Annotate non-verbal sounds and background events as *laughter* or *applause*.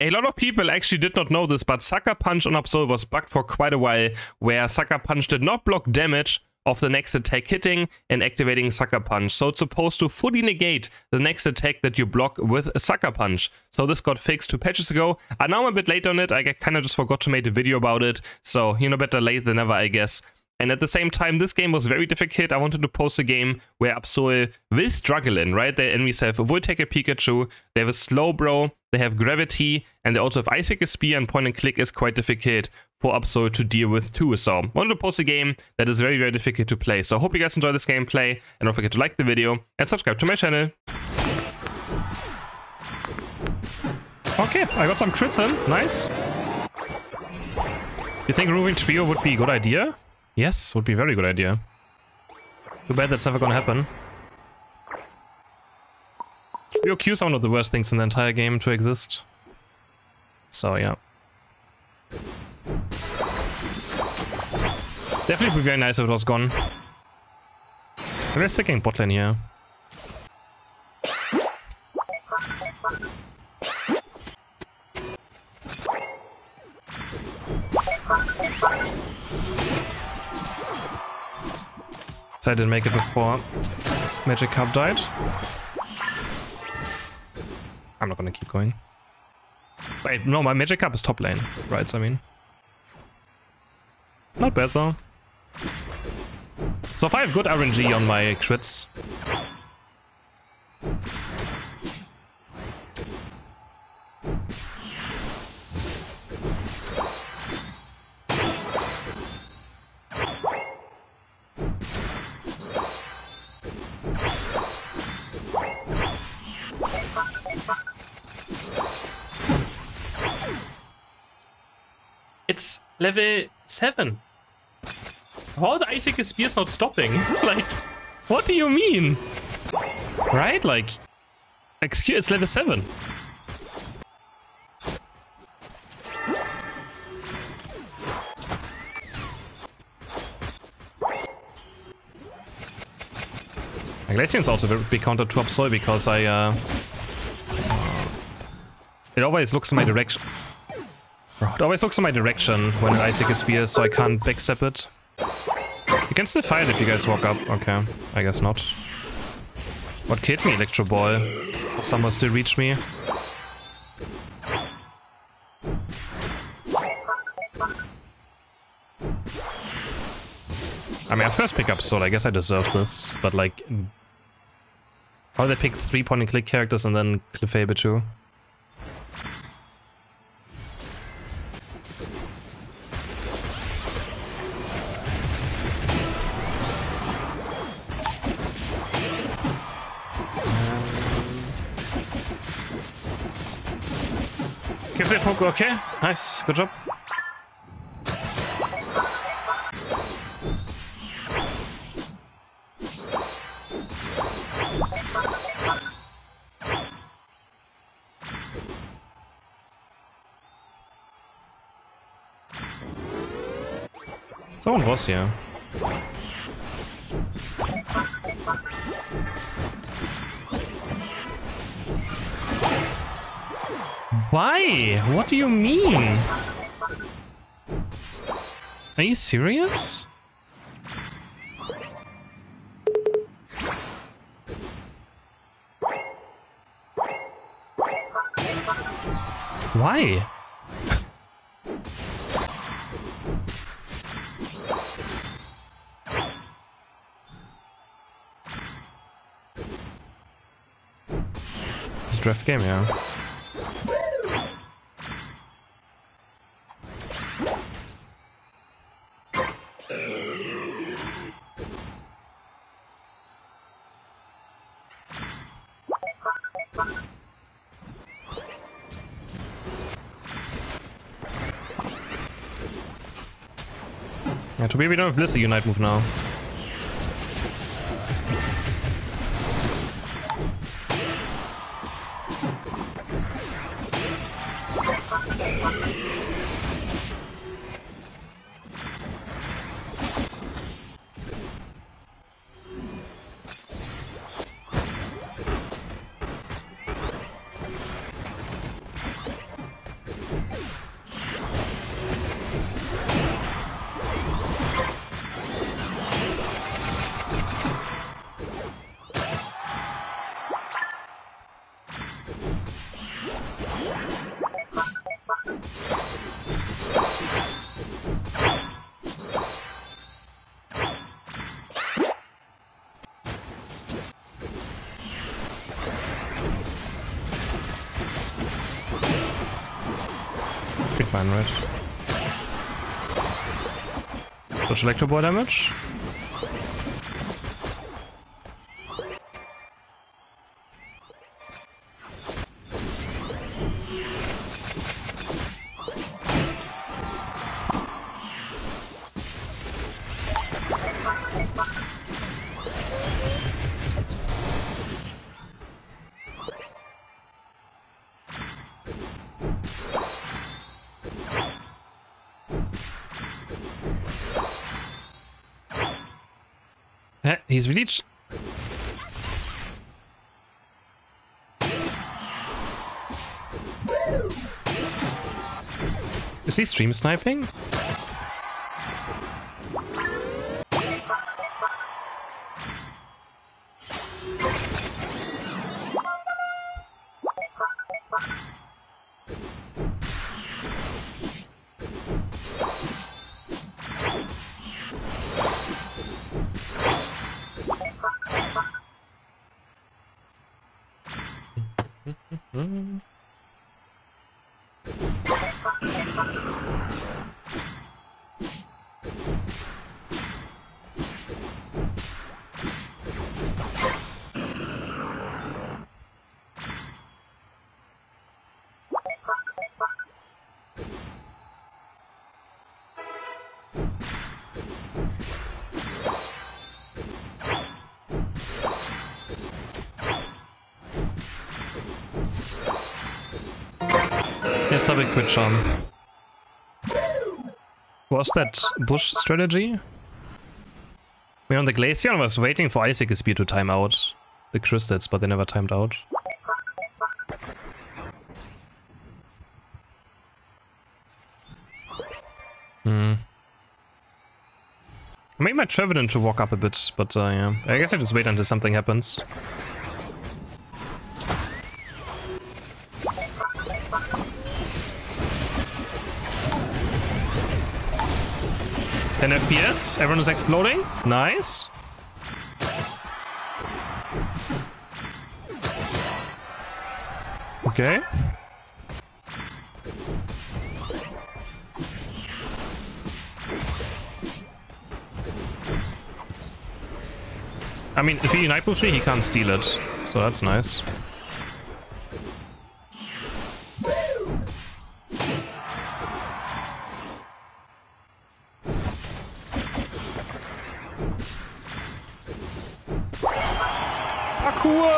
A lot of people actually did not know this, but Sucker Punch on Absol was bugged for quite a while, where Sucker Punch did not block damage of the next attack hitting and activating Sucker Punch. So it's supposed to fully negate the next attack that you block with a Sucker Punch. So this got fixed two patches ago. And now I'm a bit late on it. I kind of just forgot to make a video about it. So, you know, better late than never, I guess. And at the same time, this game was very difficult. I wanted to post a game where Absol will struggle in, right? Their enemies have a Pikachu, they have a Slowbro, they have Gravity, and they also have Icicle Spear, and point and click is quite difficult for Absol to deal with too. So, I wanted to post a game that is very, very difficult to play. So, I hope you guys enjoy this gameplay, and don't forget to like the video and subscribe to my channel. Okay, I got some crits in. Nice. You think moving Trio would be a good idea? Yes, would be a very good idea. Too bad that's never gonna happen. Trio Q is one of the worst things in the entire game to exist. So, yeah. Definitely would be very nice if it was gone. We're sticking bot lane here. I didn't make it before Magikarp died. I'm not gonna keep going. Wait, no, my Magikarp is top lane, right? I mean. Not bad though. So if I have good RNG on my crits. Level 7. How the Icicle Spear's not stopping? *laughs* like, what do you mean? Right? Like, excuse, it's level 7. Glaceon's also very big counter to Absol because I, uh, It always looks in my direction. It always looks in my direction when an Icicle Spear, so I can't backstep it. You can still fight if you guys walk up. Okay, I guess not. What killed me? Electro Ball. Someone still reach me. I mean, I first pick Absol, I guess I deserve this, but like... How they pick three point and click characters and then Clefairy too? Give it okay. Nice, good job. Someone was here. Why? What do you mean? Are you serious? Why? It's draft game, yeah. Yeah, to be we don't have Blissey Unite move now. Should be fine, right? Dodge Electro Ball damage. He's really... Is he stream sniping? Yes, *laughs* hmm? hmm? hmm? Double quit charm. Was that bush strategy? We're on the glacier and was waiting for Icicle Spear to time out the crystals, but they never timed out. Hmm. I made my Trevenant to walk up a bit, but uh, yeah. I guess I just wait until something happens. 10 FPS, everyone is exploding. Nice. Okay. I mean, if he night moves me, he can't steal it. So that's nice. Parkour!